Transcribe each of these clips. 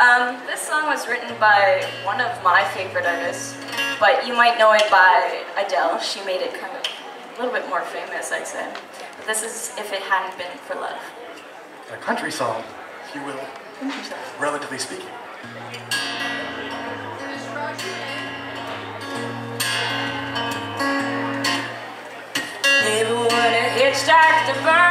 Um, this song was written by one of my favorite artists, but you might know it by Adele. She made it kind of a little bit more famous, I'd say. But this is If It Hadn't Been for Love. A country song, if you will, relatively speaking. Maybe would have hitchhiked to Birmingham,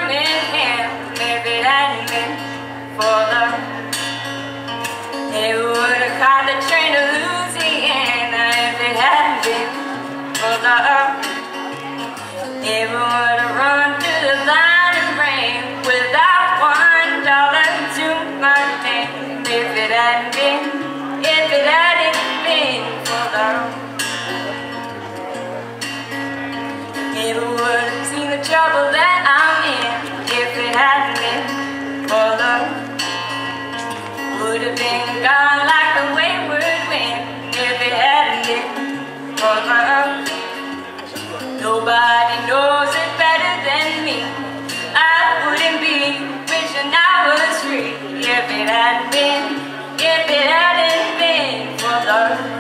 if it hadn't been, if it hadn't been for love. Never would have seen the trouble that I'm in if it hadn't been for love. Would have been gone like had been, if it hadn't been for love.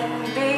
can be